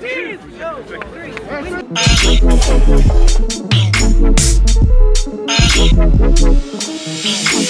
Three, two, three.